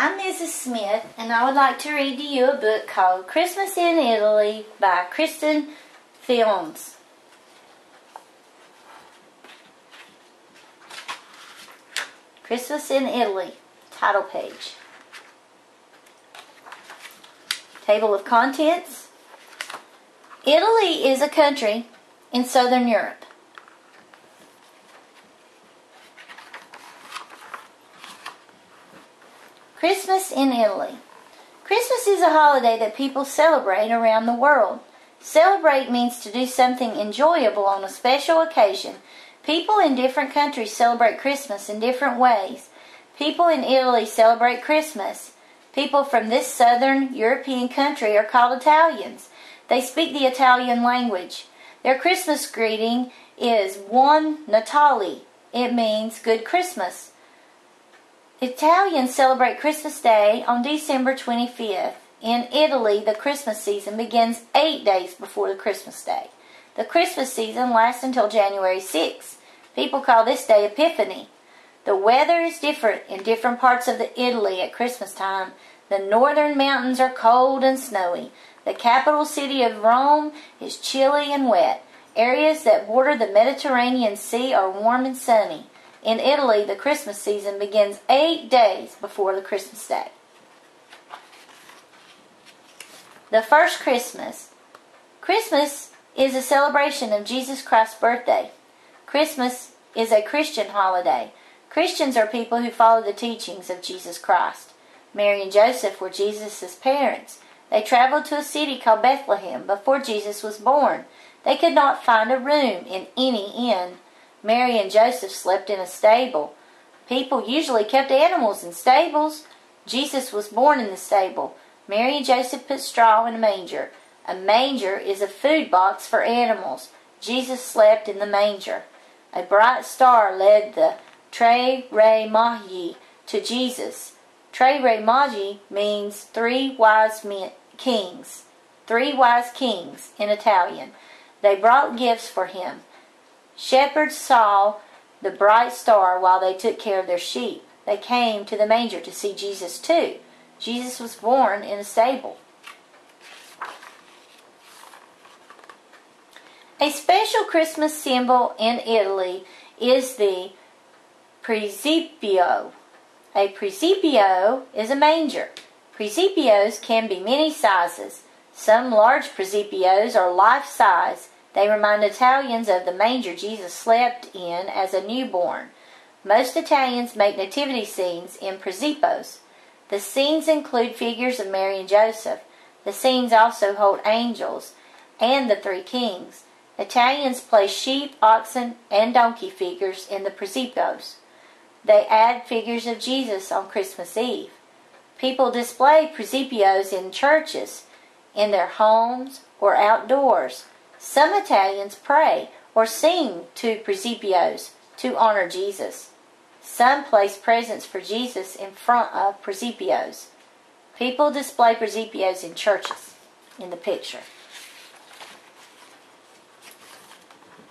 I'm Mrs. Smith, and I would like to read to you a book called Christmas in Italy by Kristen Films. Christmas in Italy, title page. Table of contents. Italy is a country in southern Europe. Christmas in Italy. Christmas is a holiday that people celebrate around the world. Celebrate means to do something enjoyable on a special occasion. People in different countries celebrate Christmas in different ways. People in Italy celebrate Christmas. People from this southern European country are called Italians. They speak the Italian language. Their Christmas greeting is Buon Natale. It means Good Christmas. Italians celebrate Christmas Day on December 25th. In Italy, the Christmas season begins eight days before the Christmas day. The Christmas season lasts until January 6th. People call this day Epiphany. The weather is different in different parts of the Italy at Christmas time. The northern mountains are cold and snowy. The capital city of Rome is chilly and wet. Areas that border the Mediterranean Sea are warm and sunny. In Italy, the Christmas season begins eight days before the Christmas day. The first Christmas. Christmas is a celebration of Jesus Christ's birthday. Christmas is a Christian holiday. Christians are people who follow the teachings of Jesus Christ. Mary and Joseph were Jesus' parents. They traveled to a city called Bethlehem before Jesus was born. They could not find a room in any inn. Mary and Joseph slept in a stable. People usually kept animals in stables. Jesus was born in the stable. Mary and Joseph put straw in a manger. A manger is a food box for animals. Jesus slept in the manger. A bright star led the Tre Re Magi to Jesus. Tre Re Magi means three wise men, kings. Three wise kings in Italian. They brought gifts for him. Shepherds saw the bright star while they took care of their sheep. They came to the manger to see Jesus too. Jesus was born in a stable. A special Christmas symbol in Italy is the presepio. A presepio is a manger. Presepios can be many sizes. Some large presepios are life size they remind Italians of the manger Jesus slept in as a newborn. Most Italians make nativity scenes in presepos. The scenes include figures of Mary and Joseph. The scenes also hold angels and the three kings. Italians place sheep, oxen, and donkey figures in the presepos. They add figures of Jesus on Christmas Eve. People display presepios in churches, in their homes, or outdoors. Some Italians pray or sing to presepios to honor Jesus. Some place presents for Jesus in front of presepios. People display presepios in churches in the picture.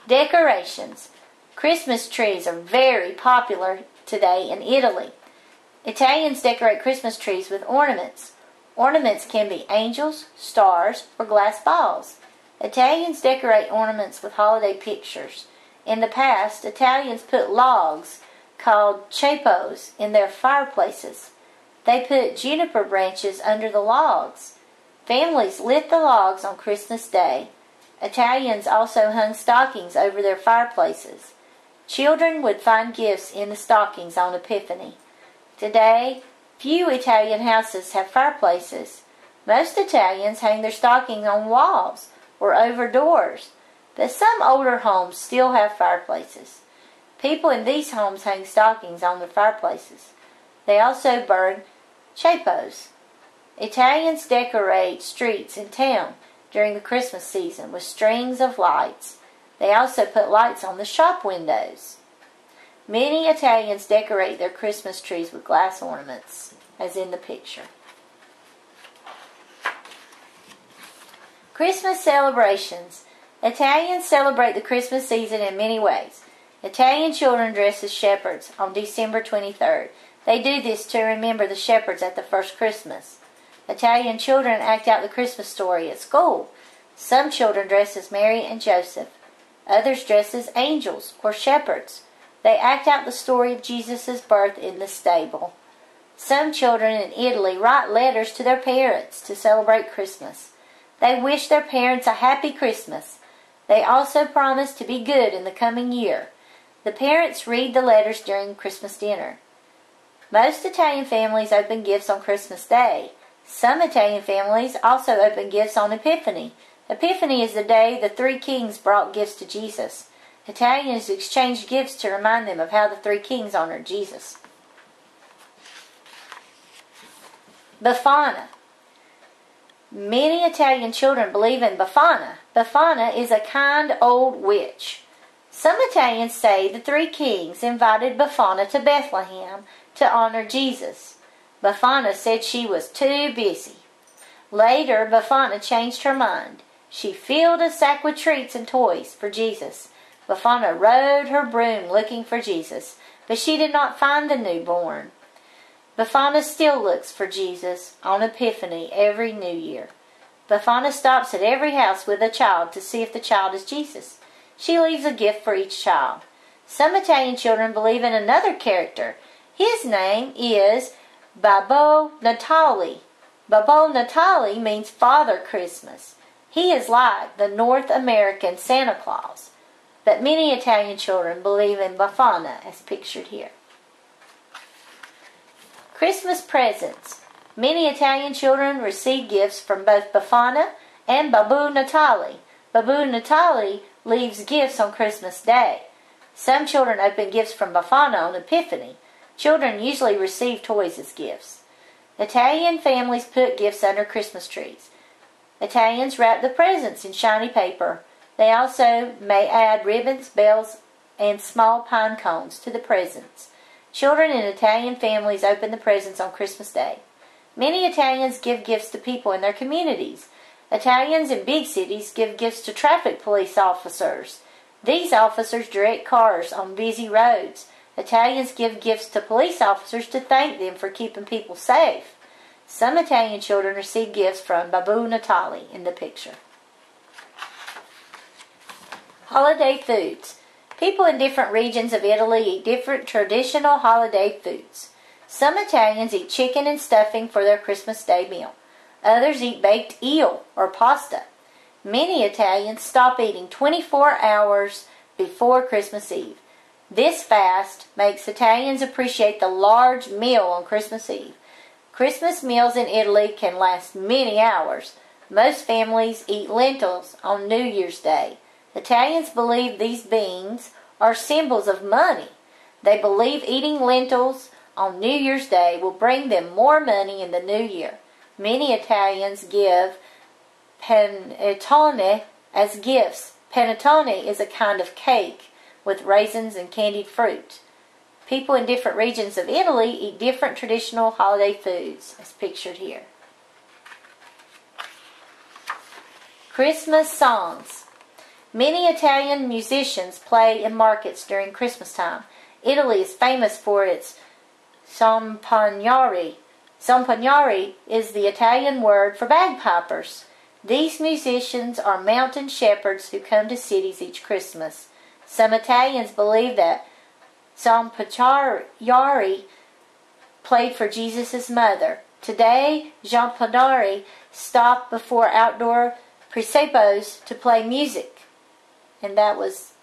Decorations. Christmas trees are very popular today in Italy. Italians decorate Christmas trees with ornaments. Ornaments can be angels, stars, or glass balls. Italians decorate ornaments with holiday pictures. In the past, Italians put logs, called ceppos in their fireplaces. They put juniper branches under the logs. Families lit the logs on Christmas Day. Italians also hung stockings over their fireplaces. Children would find gifts in the stockings on Epiphany. Today, few Italian houses have fireplaces. Most Italians hang their stockings on walls or over doors, but some older homes still have fireplaces. People in these homes hang stockings on their fireplaces. They also burn ceppos. Italians decorate streets in town during the Christmas season with strings of lights. They also put lights on the shop windows. Many Italians decorate their Christmas trees with glass ornaments, as in the picture. Christmas celebrations. Italians celebrate the Christmas season in many ways. Italian children dress as shepherds on December 23rd. They do this to remember the shepherds at the first Christmas. Italian children act out the Christmas story at school. Some children dress as Mary and Joseph. Others dress as angels or shepherds. They act out the story of Jesus' birth in the stable. Some children in Italy write letters to their parents to celebrate Christmas. They wish their parents a happy Christmas. They also promise to be good in the coming year. The parents read the letters during Christmas dinner. Most Italian families open gifts on Christmas Day. Some Italian families also open gifts on Epiphany. Epiphany is the day the three kings brought gifts to Jesus. Italians exchange gifts to remind them of how the three kings honored Jesus. Befana. Many Italian children believe in Befana. Befana is a kind old witch. Some Italians say the three kings invited Befana to Bethlehem to honor Jesus. Befana said she was too busy. Later, Befana changed her mind. She filled a sack with treats and toys for Jesus. Befana rode her broom looking for Jesus, but she did not find the newborn. Befana still looks for Jesus on Epiphany every New Year. Befana stops at every house with a child to see if the child is Jesus. She leaves a gift for each child. Some Italian children believe in another character. His name is Babbo Natale. Babbo Natale means Father Christmas. He is like the North American Santa Claus. But many Italian children believe in Befana as pictured here. Christmas presents. Many Italian children receive gifts from both Befana and Babbo Natale. Babbo Natale leaves gifts on Christmas Day. Some children open gifts from Befana on Epiphany. Children usually receive toys as gifts. Italian families put gifts under Christmas trees. Italians wrap the presents in shiny paper. They also may add ribbons, bells, and small pine cones to the presents. Children in Italian families open the presents on Christmas Day. Many Italians give gifts to people in their communities. Italians in big cities give gifts to traffic police officers. These officers direct cars on busy roads. Italians give gifts to police officers to thank them for keeping people safe. Some Italian children receive gifts from Babbo Natale in the picture. Holiday foods. People in different regions of Italy eat different traditional holiday foods. Some Italians eat chicken and stuffing for their Christmas Day meal. Others eat baked eel or pasta. Many Italians stop eating 24 hours before Christmas Eve. This fast makes Italians appreciate the large meal on Christmas Eve. Christmas meals in Italy can last many hours. Most families eat lentils on New Year's Day. Italians believe these beans are symbols of money. They believe eating lentils on New Year's Day will bring them more money in the new year. Many Italians give panettone as gifts. Panettone is a kind of cake with raisins and candied fruit. People in different regions of Italy eat different traditional holiday foods, as pictured here. Christmas songs. Many Italian musicians play in markets during Christmas time. Italy is famous for its Zampognari. Zampognari is the Italian word for bagpipers. These musicians are mountain shepherds who come to cities each Christmas. Some Italians believe that Zampognari played for Jesus' mother. Today, Zampognari stop before outdoor presepos to play music and that was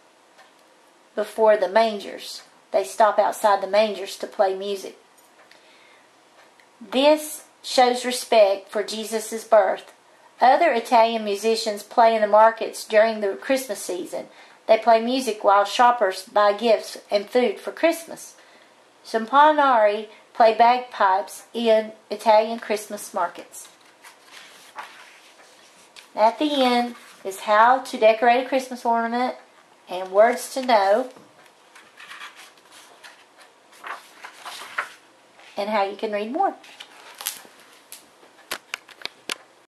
before the mangers. They stop outside the mangers to play music. This shows respect for Jesus' birth. Other Italian musicians play in the markets during the Christmas season. They play music while shoppers buy gifts and food for Christmas. Zampognari play bagpipes in Italian Christmas markets. At the end, is how to decorate a Christmas ornament and words to know and how you can read more.